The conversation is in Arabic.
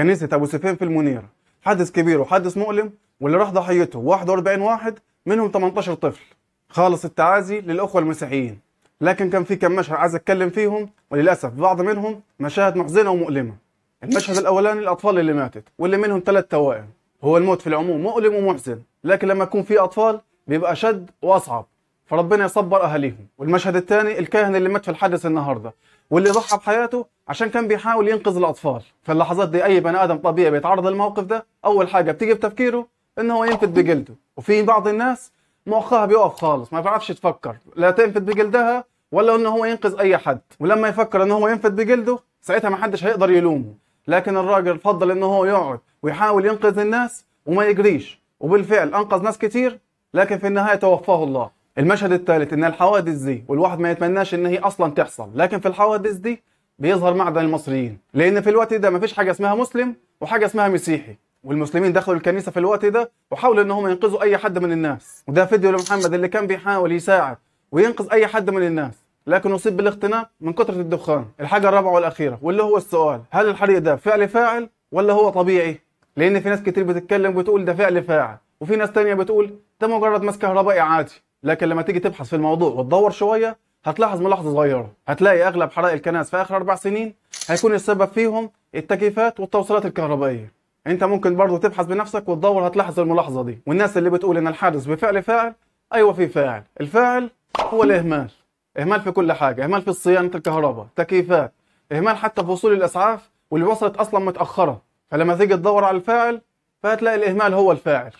كنيسة أبو سفيان في المنيرة. حدث كبير وحدث مؤلم واللي راح ضحيته. 41 واحد منهم 18 طفل. خالص التعازي للأخوة المسيحيين. لكن كان في كم مشهد عايز أتكلم فيهم وللأسف بعض منهم مشاهد محزنة ومؤلمة. المشهد الأولاني الأطفال اللي ماتت واللي منهم ثلاث توائم. هو الموت في العموم مؤلم ومحزن لكن لما يكون في أطفال بيبقى شد وأصعب. فربنا يصبر أهاليهم والمشهد الثاني الكاهن اللي مات في الحادث النهاردة واللي ضحى بحياته عشان كان بيحاول ينقذ الأطفال. في اللحظات دي أي بني آدم طبيعي بيتعرض للموقف ده أول حاجة بتيجي بتفكيره إن هو ينفد بجلده. وفي بعض الناس مخها بيقف خالص ما بيعرفش تفكر لا تنفد بجلدها ولا إن هو ينقذ أي حد. ولما يفكر إن هو ينفد بجلده ساعتها ما حدش هيقدر يلومه. لكن الراجل فضل إن هو يقعد ويحاول ينقذ الناس وما يجريش. وبالفعل أنقذ ناس كتير لكن في النهاية توفاه الله. المشهد الثالث إن الحوادث دي والواحد ما يتمناش إن هي أصلا تحصل لكن في الحوادث دي بيظهر معدن المصريين. لأن في الوقت ده ما فيش حاجة اسمها مسلم وحاجة اسمها مسيحي. والمسلمين دخلوا الكنيسة في الوقت ده وحاولوا ان هم ينقذوا أي حد من الناس. وده فيديو لمحمد اللي كان بيحاول يساعد وينقذ أي حد من الناس. لكن أصيب بالاختناق من كثره الدخان. الحاجة الرابعة والأخيرة واللي هو السؤال هل الحريق ده فعل فاعل ولا هو طبيعي؟ لأن في ناس كتير بتتكلم وتقول ده فعل فاعل وفي ناس تانية بتقول ده مجرد مس كهربائي عادي. لكن لما تيجي تبحث في الموضوع وتدور شوية هتلاحظ ملاحظة صغيرة. هتلاقي أغلب حرائق الكنائس في آخر أربع سنين هيكون السبب فيهم التكييفات والتوصيلات الكهربائية. أنت ممكن برضه تبحث بنفسك وتدور هتلاحظ الملاحظة دي. والناس اللي بتقول إن الحادث بفعل فاعل أيوه في فاعل. الفاعل هو الإهمال. إهمال في كل حاجة. إهمال في صيانه الكهرباء تكييفات. إهمال حتى في وصول الأسعاف واللي وصلت أصلا متأخرة. فلما تيجي تدور على الفاعل فهتلاقي الإهمال هو الفاعل.